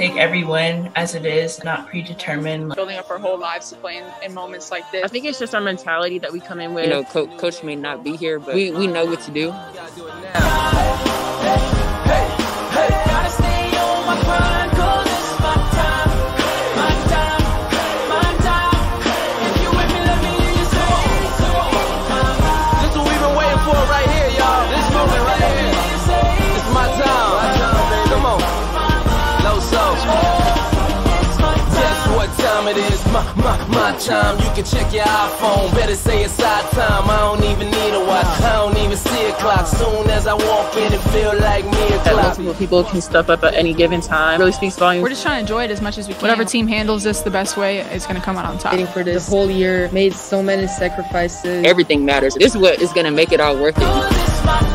take every win as it is, not predetermined. Building up our whole lives to play in, in moments like this. I think it's just our mentality that we come in with. You know, co- coach may not be here, but we, we know what to do. It is my, my, my time. You can check your iPhone, better say it's our time. I don't even need a watch, I don't even see a clock. Soon as I walk in, it feel like me a clock. Multiple people can step up at any given time. Really speaks volumes. We're just trying to enjoy it as much as we can. Whatever team handles this the best way is going to come out on top. Waiting for this whole year, made so many sacrifices. Everything matters. This is what is going to make it all worth it.